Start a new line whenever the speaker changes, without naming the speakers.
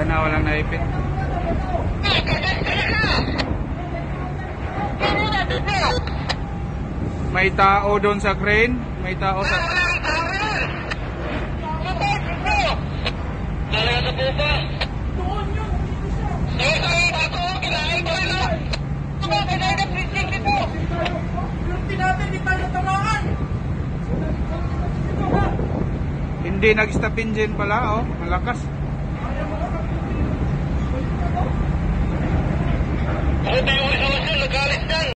Sana walang naipit. May tao doon sa crane. May tao sa...
Talaga po ba? Eh, eh, ako, kinain ko lang. Ako, kinain ng printing ito.
Hindi nag-stop engine pala, oh. Malakas.
Ako